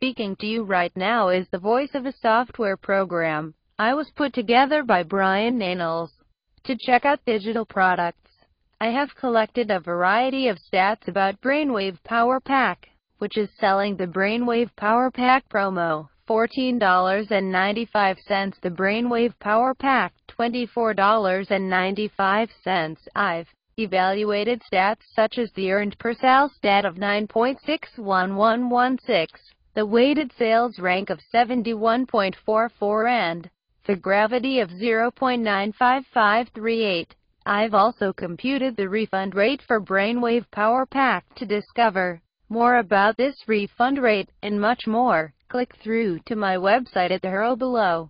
speaking to you right now is the voice of a software program. I was put together by Brian Naennals. To check out digital products, I have collected a variety of stats about Brainwave Power Pack, which is selling the Brainwave Power Pack promo, $14.95 the Brainwave Power Pack, $24.95. I've evaluated stats such as the earned per sale stat of 9.61116, the weighted sales rank of 71.44 and the gravity of 0.95538. I've also computed the refund rate for Brainwave Power Pack to discover more about this refund rate and much more. Click through to my website at the arrow below.